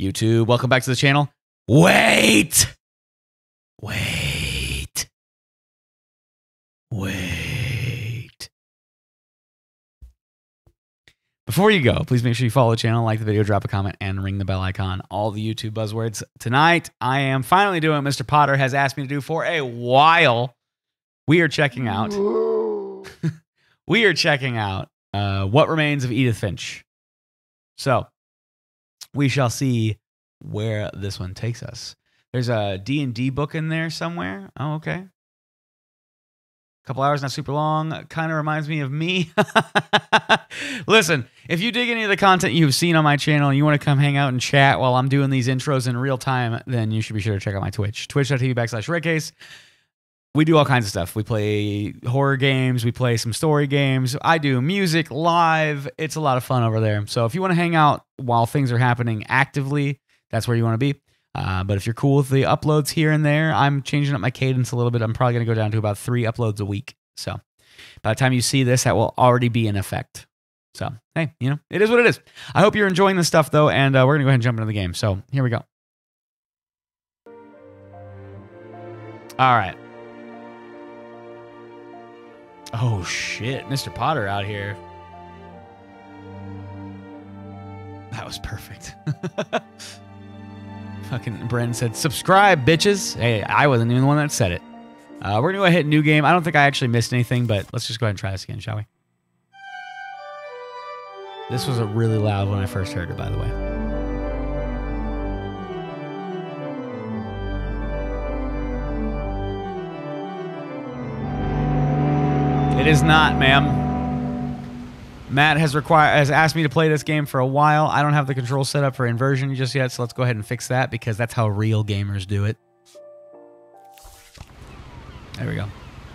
YouTube, welcome back to the channel. Wait! Wait. Wait. Before you go, please make sure you follow the channel, like the video, drop a comment, and ring the bell icon. All the YouTube buzzwords. Tonight, I am finally doing what Mr. Potter has asked me to do for a while. We are checking out. we are checking out uh, what remains of Edith Finch. So, we shall see where this one takes us. There's a D&D book in there somewhere. Oh, okay. A couple hours, not super long. Kind of reminds me of me. Listen, if you dig any of the content you've seen on my channel and you want to come hang out and chat while I'm doing these intros in real time, then you should be sure to check out my Twitch. Twitch.tv backslash Shredcase. We do all kinds of stuff. We play horror games. We play some story games. I do music live. It's a lot of fun over there. So if you want to hang out while things are happening actively, that's where you want to be. Uh, but if you're cool with the uploads here and there, I'm changing up my cadence a little bit. I'm probably going to go down to about three uploads a week. So by the time you see this, that will already be in effect. So, hey, you know, it is what it is. I hope you're enjoying this stuff, though, and uh, we're going to go ahead and jump into the game. So here we go. All right. Oh, shit. Mr. Potter out here. That was perfect. Fucking Bren said, subscribe, bitches. Hey, I wasn't even the one that said it. Uh, we're going to go ahead and new game. I don't think I actually missed anything, but let's just go ahead and try this again, shall we? This was a really loud when I first heard it, by the way. It is not, ma'am. Matt has required has asked me to play this game for a while. I don't have the control set up for inversion just yet, so let's go ahead and fix that because that's how real gamers do it. There we go.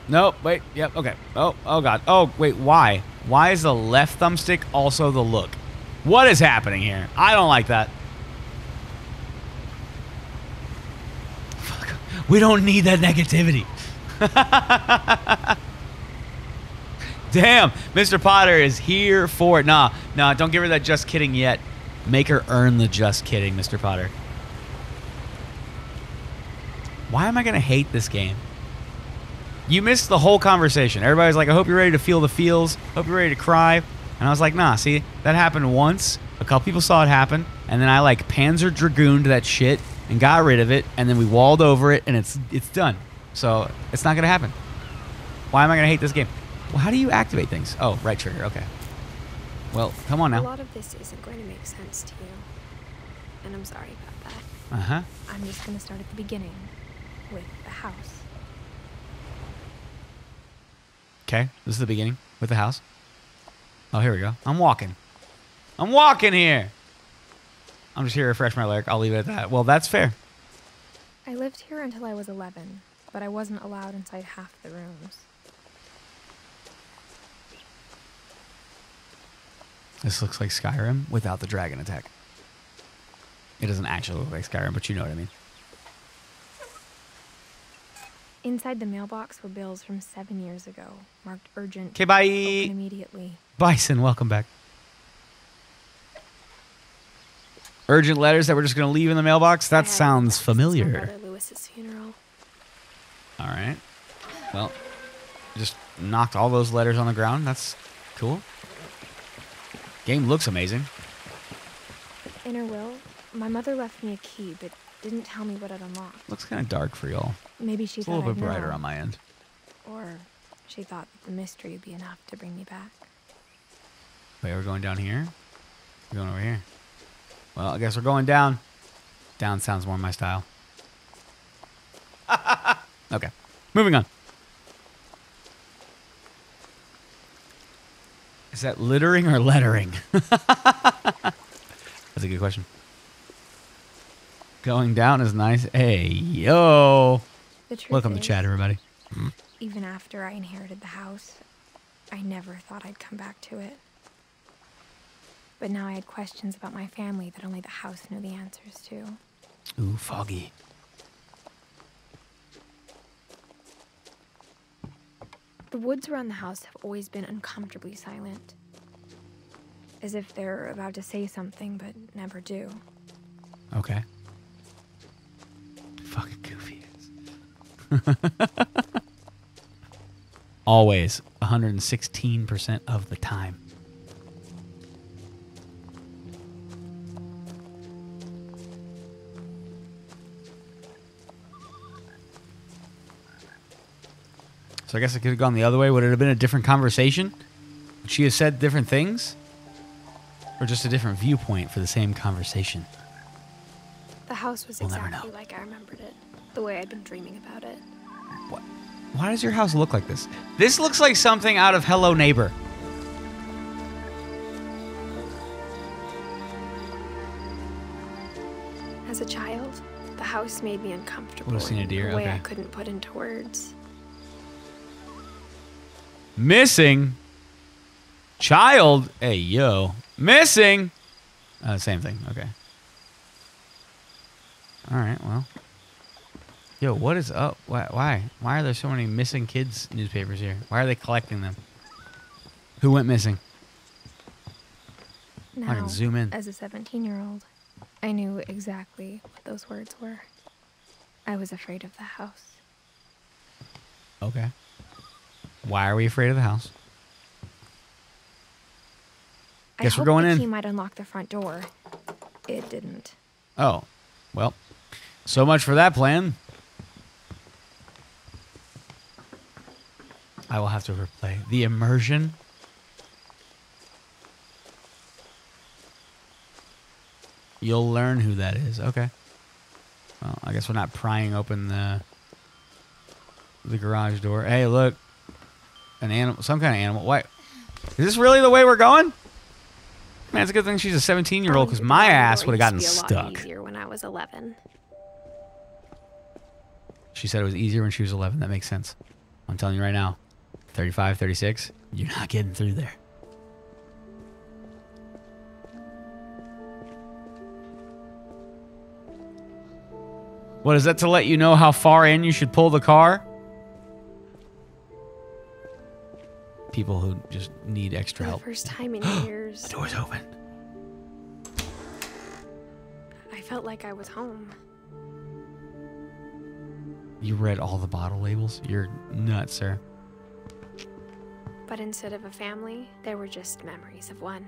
Nope, wait, yep, okay. Oh, oh god. Oh, wait, why? Why is the left thumbstick also the look? What is happening here? I don't like that. Fuck. We don't need that negativity. Damn, Mr. Potter is here for it. Nah, nah, don't give her that just kidding yet. Make her earn the just kidding, Mr. Potter. Why am I going to hate this game? You missed the whole conversation. Everybody's like, I hope you're ready to feel the feels. Hope you're ready to cry. And I was like, nah, see, that happened once. A couple people saw it happen. And then I like Panzer Dragooned that shit and got rid of it. And then we walled over it and it's it's done. So it's not going to happen. Why am I going to hate this game? Well, how do you activate things? Oh, right trigger. Okay. Well, come on now. A lot of this isn't going to make sense to you. And I'm sorry about that. Uh-huh. I'm just going to start at the beginning with the house. Okay, this is the beginning with the house. Oh, here we go. I'm walking. I'm walking here. I'm just here to refresh my lyric. I'll leave it at that. Well, that's fair. I lived here until I was 11, but I wasn't allowed inside half the rooms. This looks like Skyrim without the dragon attack. It doesn't actually look like Skyrim, but you know what I mean. Inside the mailbox were bills from seven years ago, marked urgent. Okay, bye. Open immediately. Bison, welcome back. Urgent letters that we're just going to leave in the mailbox? That sounds familiar. Lewis's funeral. All right. Well, just knocked all those letters on the ground. That's cool. Game looks amazing. In her will, my mother left me a key, but didn't tell me what it unlocked. Looks kind of dark for y'all. Maybe she It's a little I'd bit brighter know, on my end. or she thought the mystery would be enough to bring me back. Wait, we're going down here? We're going over here. Well, I guess we're going down. Down sounds more my style. okay. Moving on. Is that littering or lettering? That's a good question. Going down is nice. Hey, yo. Welcome to is, chat, everybody. Even after I inherited the house, I never thought I'd come back to it. But now I had questions about my family that only the house knew the answers to. Ooh, foggy. The woods around the house have always been uncomfortably silent. As if they're about to say something but never do. Okay. Fucking goofy ass. Always 116% of the time. So I guess it could have gone the other way. Would it have been a different conversation? Would she have said different things? Or just a different viewpoint for the same conversation? The house was We'll exactly like I remembered it, the way I'd been dreaming about it. What? Why does your house look like this? This looks like something out of Hello Neighbor. As a child, the house made me uncomfortable seen a in a way I couldn't put into words. Missing. Child. Hey, yo. Missing. Uh, same thing. Okay. All right. Well. Yo, what is up? Why? Why? Why are there so many missing kids newspapers here? Why are they collecting them? Who went missing? Now, I can zoom in. as a 17 year old, I knew exactly what those words were. I was afraid of the house. Okay. Why are we afraid of the house? I guess I we're going the in. He might unlock the front door. It didn't. Oh, well. So much for that plan. I will have to replay the immersion. You'll learn who that is. Okay. Well, I guess we're not prying open the the garage door. Hey, look. An animal, some kind of animal. What? Is this really the way we're going? Man, it's a good thing she's a 17 year old because my ass would have gotten used to be a lot stuck. easier when I was 11. She said it was easier when she was 11. That makes sense. I'm telling you right now 35, 36, you're not getting through there. What is that to let you know how far in you should pull the car? People who just need For extra the help. first time in years, The door's open. I felt like I was home. You read all the bottle labels? You're nuts, sir. But instead of a family, there were just memories of one.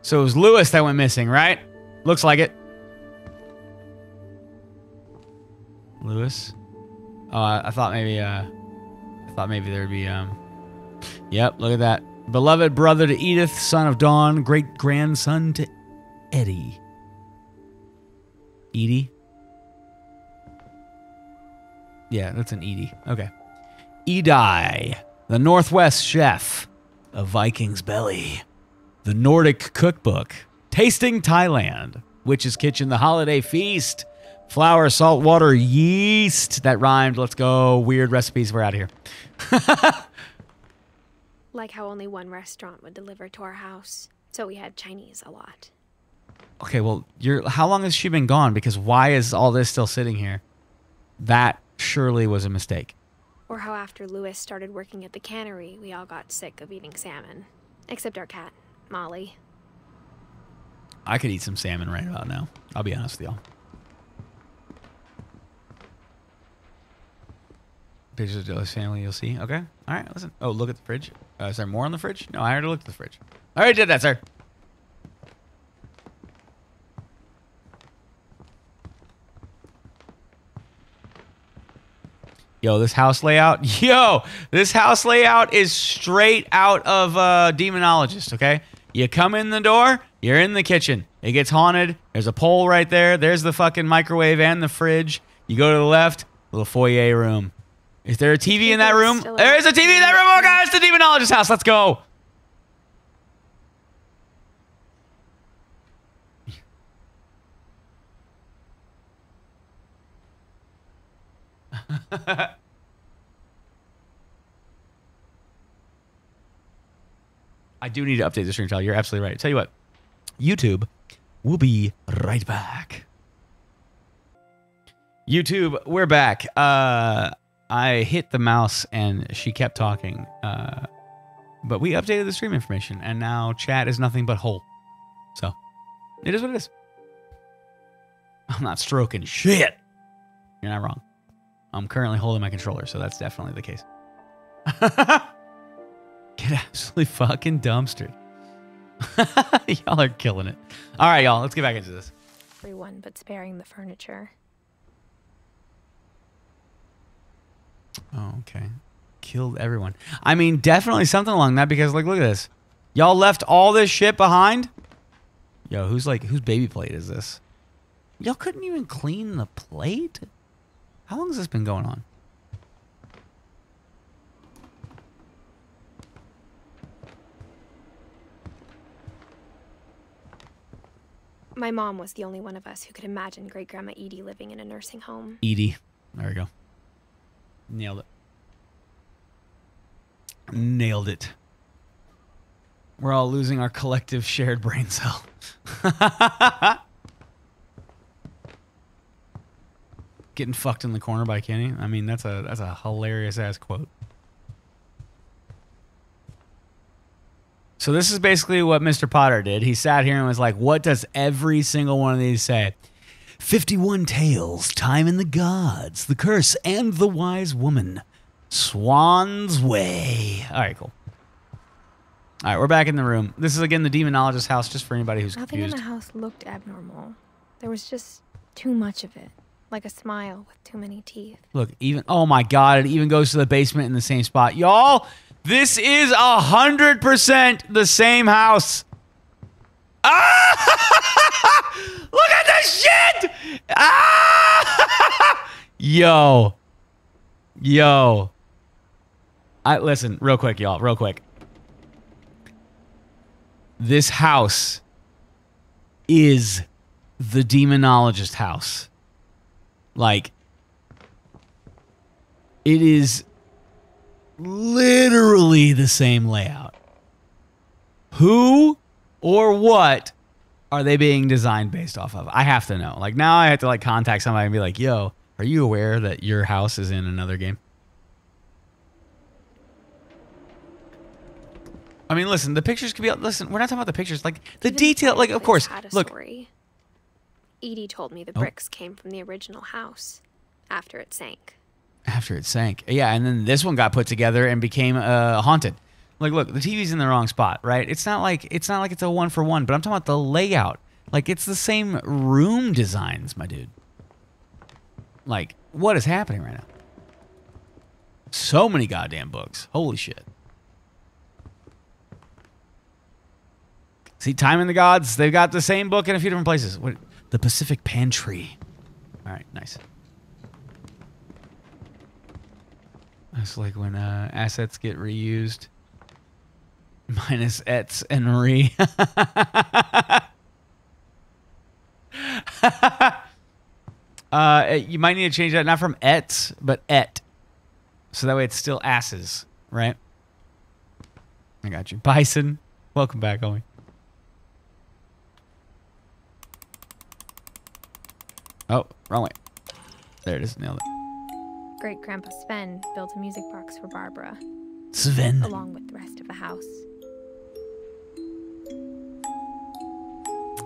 So it was Lewis that went missing, right? Looks like it. Lewis. Oh, I, I thought maybe. Uh, thought maybe there'd be. Um. Yep, look at that. Beloved brother to Edith, son of Dawn, great grandson to Eddie. Edie. Yeah, that's an Edie. Okay. Edi, the Northwest chef of Viking's Belly the Nordic Cookbook, Tasting Thailand, Witch's Kitchen, The Holiday Feast, Flour, Salt, Water, Yeast. That rhymed. Let's go. Weird recipes. We're out of here. Like how only one restaurant would deliver to our house. So we had Chinese a lot. Okay, well, you're. How long has she been gone? Because why is all this still sitting here? That surely was a mistake. Or how after Lewis started working at the cannery, we all got sick of eating salmon. Except our cat, Molly. I could eat some salmon right about now. I'll be honest with y'all. Pictures of Joe's family you'll see. Okay. All right, listen. Oh, look at the fridge. Uh, is there more on the fridge? No, I already looked at the fridge. I already did that, sir. Yo, this house layout. Yo, this house layout is straight out of uh, Demonologist, okay? You come in the door, you're in the kitchen. It gets haunted. There's a pole right there. There's the fucking microwave and the fridge. You go to the left, little foyer room. Is there a TV in that room? There is a TV in that room. Oh, God, it's the Demonologist house. Let's go. I do need to update the stream child. You're absolutely right. Tell you what, YouTube will be right back. YouTube, we're back. Uh, I hit the mouse and she kept talking. Uh, but we updated the stream information and now chat is nothing but whole. So it is what it is. I'm not stroking shit. You're not wrong. I'm currently holding my controller, so that's definitely the case. Get absolutely fucking dumpstered. y'all are killing it. All right, y'all, let's get back into this. Everyone but sparing the furniture. Oh, okay. Killed everyone. I mean, definitely something along that because, like, look at this. Y'all left all this shit behind? Yo, who's like, whose baby plate is this? Y'all couldn't even clean the plate? How long has this been going on? My mom was the only one of us who could imagine Great Grandma Edie living in a nursing home. Edie. There we go. Nailed it. Nailed it. We're all losing our collective shared brain cell. Getting fucked in the corner by Kenny. I mean, that's a that's a hilarious ass quote. So this is basically what Mr. Potter did. He sat here and was like, "What does every single one of these say?" 51 tales, time and the gods, the curse and the wise woman. Swan's way. All right, cool. All right, we're back in the room. This is again the demonologist's house, just for anybody who's Nothing in the house looked abnormal. There was just too much of it. Like a smile with too many teeth. Look, even oh my god, it even goes to the basement in the same spot. Y'all, this is a hundred percent the same house. Ah! Look at this shit! Ah! Yo. Yo. I listen, real quick, y'all, real quick. This house is the demonologist house. Like, it is literally the same layout. Who or what are they being designed based off of? I have to know. Like now I have to like contact somebody and be like, "Yo, are you aware that your house is in another game?" I mean, listen, the pictures could be listen, we're not talking about the pictures, like the Even detail, like of course. Look, Story. Edie told me the Oh. bricks came from the original house after it sank. after it sank. Yeah, and then this one got put together and became uh, haunted. Like, look, the TV's in the wrong spot, right? It's not like it's not like it's a one for one, but I'm talking about the layout. Like, it's the same room designs, my dude. Like, what is happening right now? So many goddamn books. Holy shit. See, Time and the Gods, they've got the same book in a few different places. What, the Pacific Pantry. All right, nice. That's like when uh, assets get reused. Minus ets and re. uh, you might need to change that not from ets, but et. So that way it's still asses, right? I got you. Bison, welcome back, homie. Oh, wrong way. There it is. Nailed it. Great Grandpa Sven built a music box for Barbara, Sven. along with the rest of the house.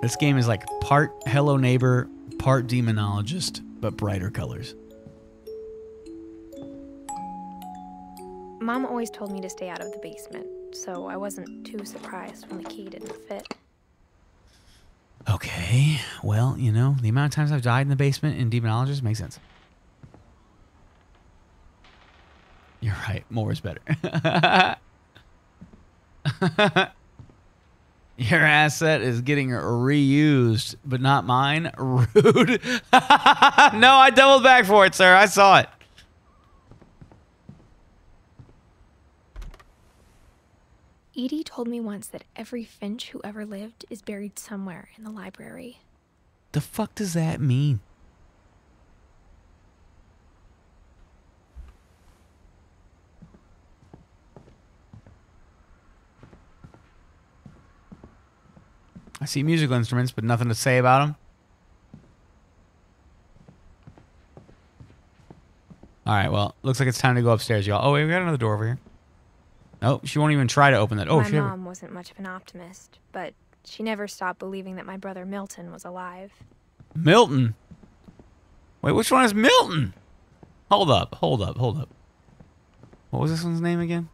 This game is like part Hello Neighbor, part Demonologist, but brighter colors. Mom always told me to stay out of the basement, so I wasn't too surprised when the key didn't fit. Okay, well, you know, the amount of times I've died in the basement in Demonologist makes sense. You're right. More is better. Your asset is getting reused, but not mine. Rude. no, I doubled back for it, sir. I saw it. Edie told me once that every Finch who ever lived is buried somewhere in the library. The fuck does that mean? See musical instruments, but nothing to say about them. All right, well, looks like it's time to go upstairs, y'all. Oh, wait, we got another door over here. Oh, she won't even try to open that. Oh, my mom wasn't much of an optimist, but she never stopped believing that my brother Milton was alive. Milton. Wait, which one is Milton? Hold up, hold up, hold up. What was this one's name again?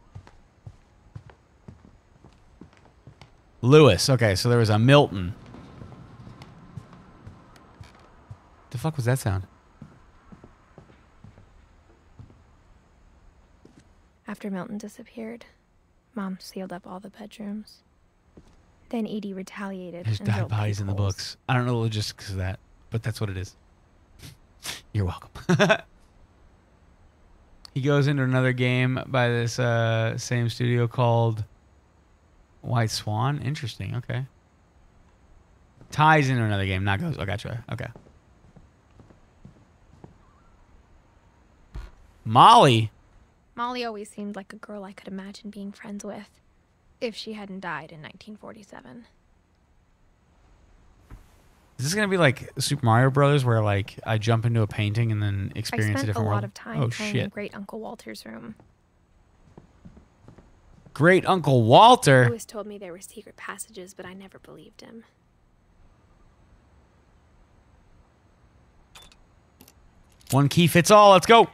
Lewis. Okay, so there was a Milton. The fuck was that sound? After Milton disappeared, Mom sealed up all the bedrooms. Then Edie retaliated. There's dead bodies in the books. I don't know the logistics of that, but that's what it is. You're welcome. he goes into another game by this uh, same studio called White Swan. Interesting. Okay. Ties into another game. Not goes. Oh, gotcha. Okay. Molly. Molly always seemed like a girl I could imagine being friends with, if she hadn't died in 1947. Is this gonna be like Super Mario Brothers, where like I jump into a painting and then experience a spent a different lot world? of time oh playing shit! Great Uncle Walter's room. Great Uncle He Walter. always told me there were secret passages, but I never believed him. One key fits all. Let's go.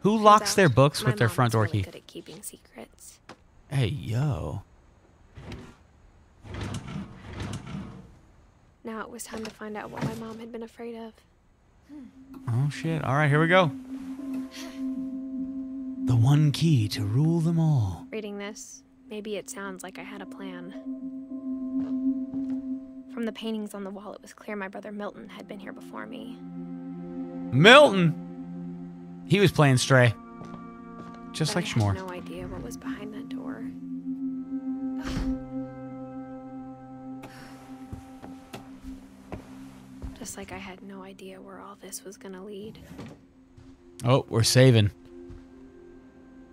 Who locks their books with their front door really key? Good at keeping secrets. Hey, yo. Now it was time to find out what my mom had been afraid of. Oh shit! All right, here we go. The one key to rule them all. Reading this, maybe it sounds like I had a plan. From the paintings on the wall, it was clear my brother Milton had been here before me. Milton. He was playing Stray, just but like I Schmore. had no idea what was behind that door. Just like I had no idea where all this was gonna lead. Oh, we're saving.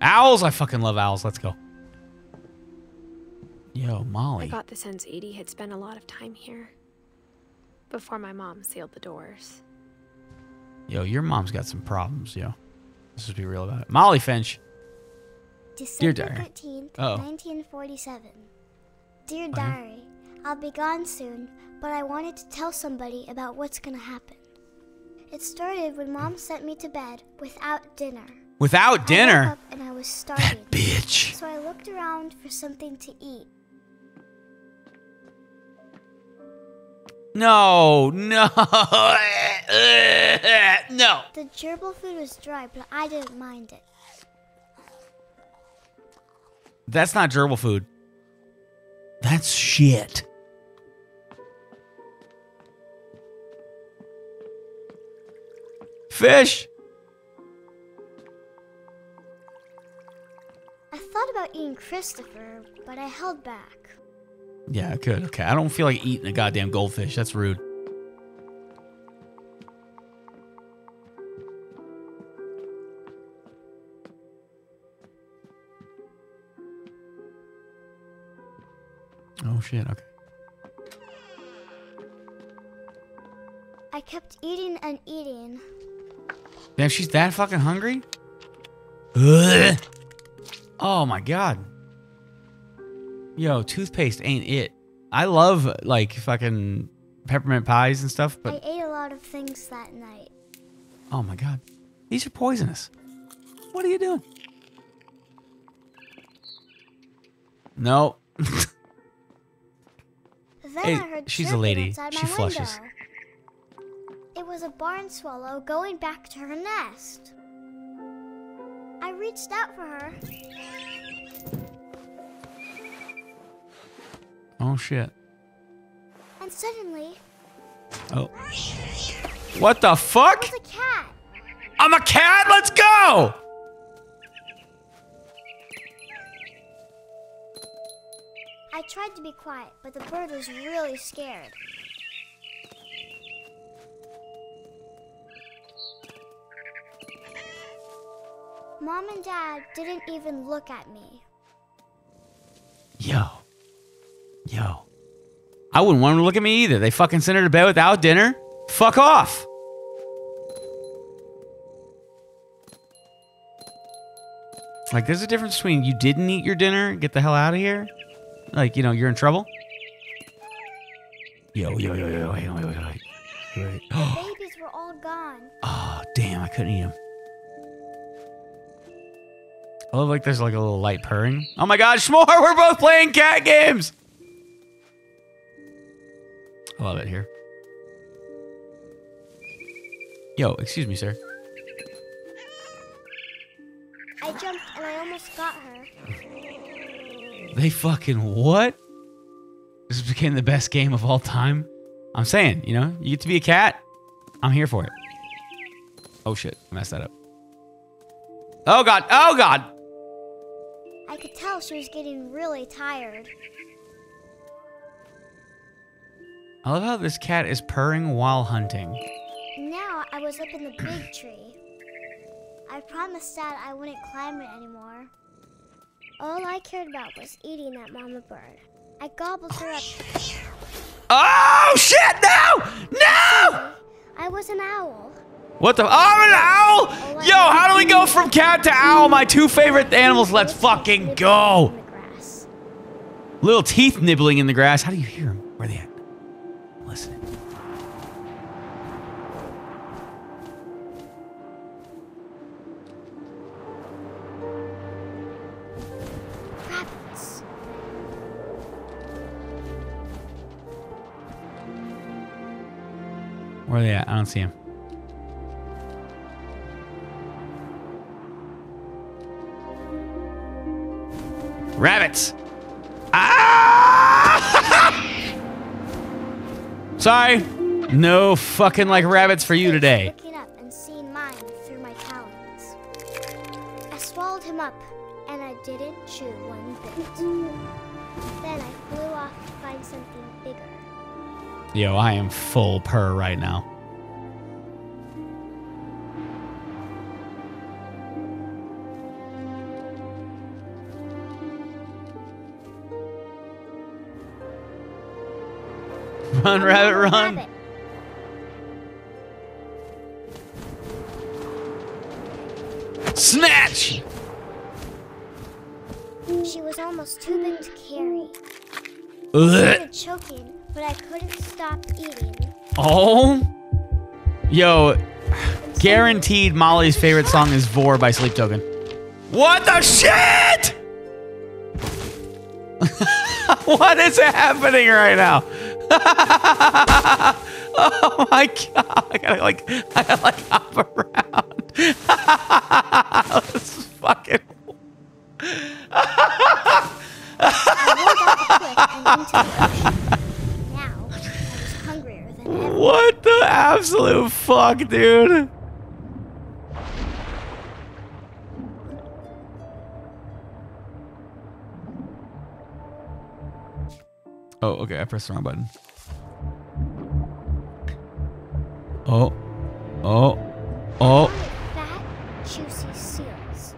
Owls! I fucking love owls. Let's go. Yo, Molly. I got the sense Edie had spent a lot of time here. Before my mom sealed the doors. Yo, your mom's got some problems, yo. Let's just be real about it. Molly Finch. December diary. 13th, Uh-oh. 1947. Dear Okay. Diary, I'll be gone soon, but I wanted to tell somebody about what's gonna happen. It started when Mom sent me to bed without dinner. Without dinner. and I was starving, That bitch. so I looked around for something to eat. No, no, no. The gerbil food was dry, but I didn't mind it. That's not gerbil food. That's shit. Fish. Thought about eating Christopher, but I held back. Yeah, good. Okay, I don't feel like eating a goddamn goldfish. That's rude. Oh shit. Okay. I kept eating and eating. Damn, she's that fucking hungry? Ugh. Oh my god. Yo, toothpaste ain't it. I love like fucking peppermint pies and stuff, I but ate a lot of things that night. oh my god. These are poisonous. What are you doing? No. Then Hey, I heard she's a lady. She flushes. window. It was a barn swallow going back to her nest. Reached out for her. oh shit. And suddenly, Oh. What the fuck? a cat. I'm a cat. Let's go. I tried to be quiet, but the bird was really scared. Mom and Dad didn't even look at me. Yo. Yo. I wouldn't want them to look at me either. They fucking sent her to bed without dinner. Fuck off. Like, there's a difference between you didn't eat your dinner, get the hell out of here. Like, you know, you're in trouble. Yo, yo, yo, yo, wait, wait, wait, wait. Great. The babies were all gone. Oh, damn, I couldn't eat them. I love like there's like a little light purring. Oh my god, Schmore, we're both playing cat games! I love it here. Yo, excuse me, sir. I jumped and I almost got her. They fucking what? This became the best game of all time. I'm saying, you know, you get to be a cat. I'm here for it. Oh shit, I messed that up. Oh god, oh god! I could tell she was getting really tired. I love how this cat is purring while hunting. Now I was up in the big tree. I promised Dad I wouldn't climb it anymore. All I cared about was eating that mama bird. I gobbled her up. Oh shit, no! No! I was an owl. What the? Oh, I'm an owl! Yo, how do we go from cat to owl? My two favorite animals. Let's fucking go. Little teeth nibbling in the grass. How do you hear them? Where are they at? Listen. Where are they at? I don't see them. Rabbits. Ah! Sorry. No fucking like rabbits for you today. Looking up and seeing mine through my talons. I swallowed him up, and I didn't chew one bit. Then I flew off to find something bigger. Yo, I am full purr right now. Run, rabbit, run. rabbit. Snatch! She was almost too big to carry. I Ugh. choking, but I couldn't stop eating. Oh. Yo, guaranteed Molly's favorite song is Vore by Sleep Token. What the shit? what is happening right now? Oh my god. I gotta like I gotta like hop around. this is fucking I rolled out the cliff and into the ocean. Now, I was hungrier than ever. What the absolute fuck, dude? Oh, okay. I pressed the wrong button. Oh. Oh. Oh. Fat, juicy seals.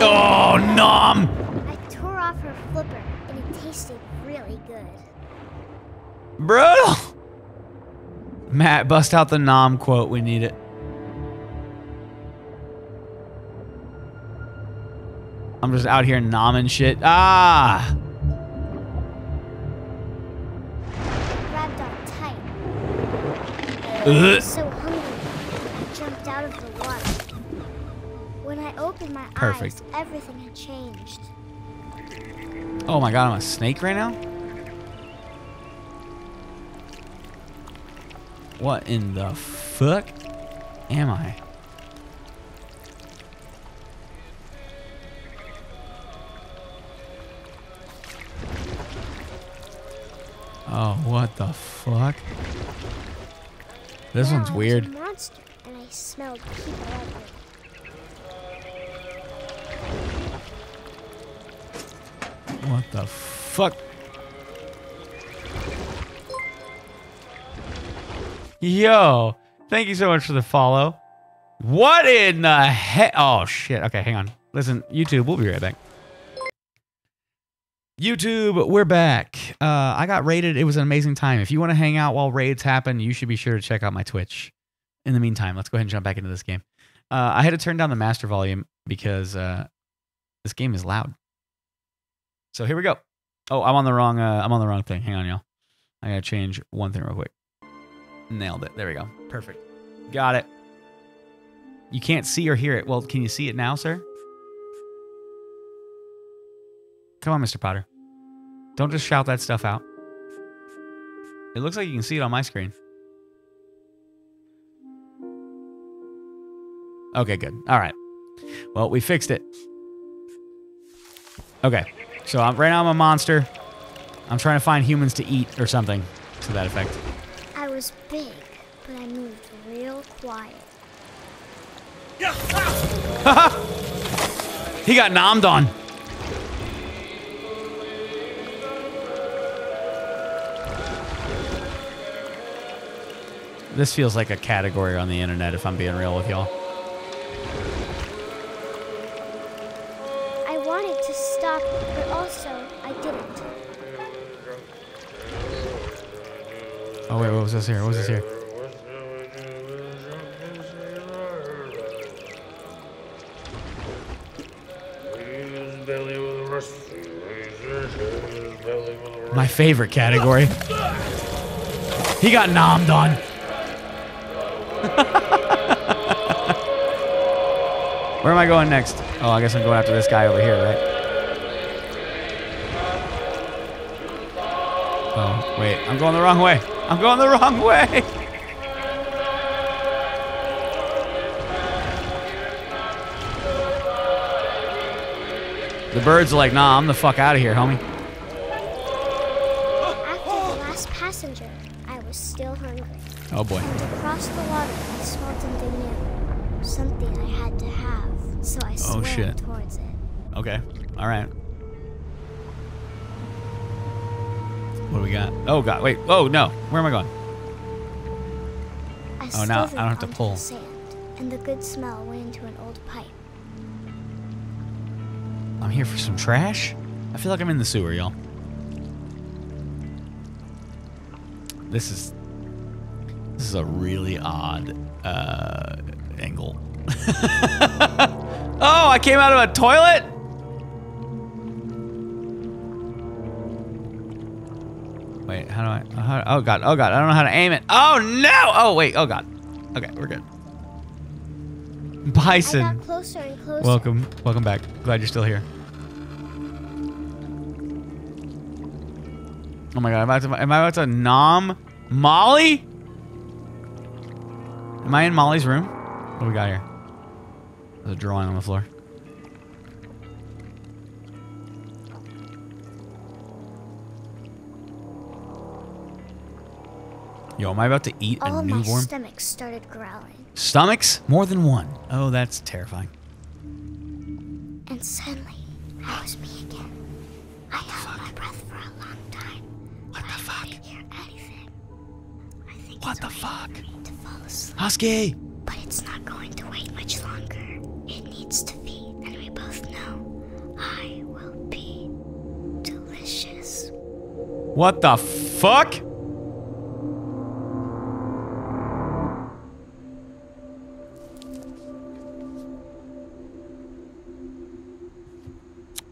Oh, nom. I tore off her flipper, and it tasted really good. Brutal. Matt, bust out the nom quote. We need it. I'm just out here nomming shit. Ah. I grabbed on tight. I was so hungry, I jumped out of the water. When I opened my Perfect. eyes, everything had changed. Oh my god, I'm a snake right now? What in the fuck am I? Oh, what the fuck? This one's weird. monster, and I smelled people. What the fuck? Yo, thank you so much for the follow. What in the heck? Oh, shit. Okay, hang on. Listen, YouTube, we'll be right back. YouTube, we're back. Uh, I got raided. It was an amazing time. If you want to hang out while raids happen, you should be sure to check out my Twitch. In the meantime, let's go ahead and jump back into this game. Uh, I had to turn down the master volume because uh, this game is loud. So here we go. Oh, I'm on the wrong. Uh, I'm on the wrong thing. Hang on, y'all. I gotta change one thing real quick. Nailed it. There we go. Perfect. Got it. You can't see or hear it. Well, can you see it now, sir? Come on, Mr. Potter. Don't just shout that stuff out. It looks like you can see it on my screen. Okay, good. All right. Well, we fixed it. Okay. So I'm, right now I'm a monster. I'm trying to find humans to eat or something to that effect. I was big, but I moved real quiet. He got nommed on. This feels like a category on the internet, if I'm being real with y'all. I wanted to stop, but also I didn't. Oh, wait, what was this here? What was this here? My favorite category. He got nommed on. Where am I going next? Oh, I guess I'm going after this guy over here, right? Oh, wait. I'm going the wrong way. I'm going the wrong way. The birds are like, nah, I'm the fuck out of here, homie. After the last passenger, I was still hungry. Oh boy. To cross the water, I smelled something new. Something I had to have. So I swam Oh, shit. towards it. Okay. All right. What do we got? Oh god, wait. Oh no. Where am I going? I Oh, now I don't have to pull. The sand, and the good smell went into an old pipe. I'm here for some trash? I feel like I'm in the sewer, y'all. This is this is a really odd uh angle. oh, I came out of a toilet? Wait, how do I how, Oh god, oh god, I don't know how to aim it. Oh no! Oh wait, oh god. Okay, we're good. I Bison. got closer and closer. Welcome, welcome back. Glad you're still here. Oh my god, am I about to, am I about to nom Molly? Am I in Molly's room? What do we got here? There's a drawing on the floor. Yo, am I about to eat All a of my newborn? stomach started growling, Stomachs? More than one. Oh, that's terrifying. and suddenly, I was me again. I held my breath for a long time. What the fuck? didn't hear anything. I think What it's the fuck? for me to fall asleep, Husky! but it's not going to wait much longer. It needs to feed, and we both know I will be delicious. What the fuck?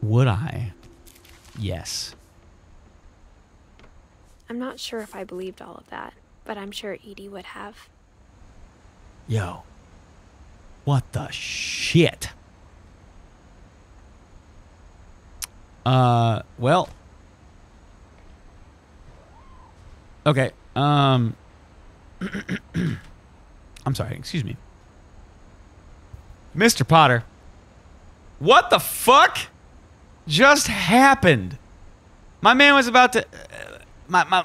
Would I? Yes. I'm not sure if I believed all of that, but I'm sure Edie would have. Yo. What the shit? Uh, well. Okay. Um I'm sorry, excuse me. Mr. Potter. What the fuck just happened? My man was about to uh, my my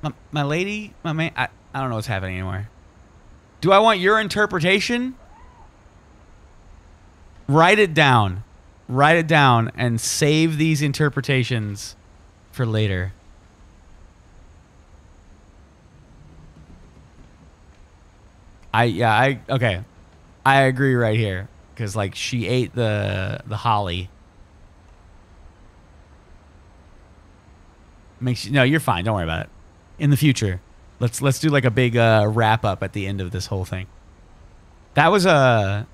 my, my lady, my man, I, I don't know what's happening anymore. Do I want your interpretation? Write it down. Write it down and save these interpretations for later. I yeah, I okay. I agree right here cuz like she ate the the holly. Makes you No, you're fine. Don't worry about it. In the future, let's let's do like a big uh wrap up at the end of this whole thing. That was uh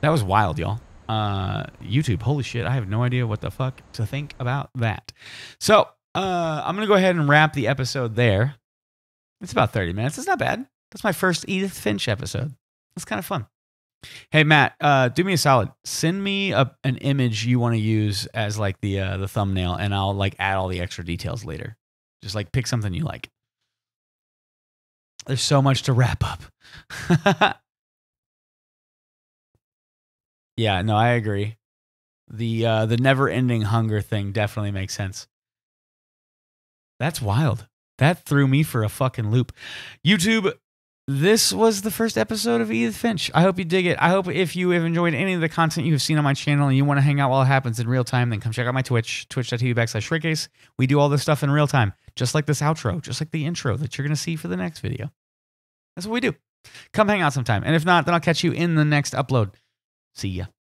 that was wild, y'all. Uh YouTube, holy shit, I have no idea what the fuck to think about that. So, Uh, I'm gonna go ahead and wrap the episode there. It's about 30 minutes. It's not bad. That's my first Edith Finch episode. It's kind of fun. Hey Matt, uh, do me a solid. Send me a, an image you want to use as like the uh, the thumbnail, and I'll like add all the extra details later. Just like pick something you like. There's so much to wrap up. yeah, no, I agree. The uh, the never ending hunger thing definitely makes sense. That's wild. That threw me for a fucking loop. YouTube, this was the first episode of Edith Finch. I hope you dig it. I hope if you have enjoyed any of the content you have seen on my channel and you want to hang out while it happens in real time, then come check out my Twitch, twitch.tv backslash. We do all this stuff in real time, just like this outro, just like the intro that you're going to see for the next video. That's what we do. Come hang out sometime. And if not, then I'll catch you in the next upload. See ya.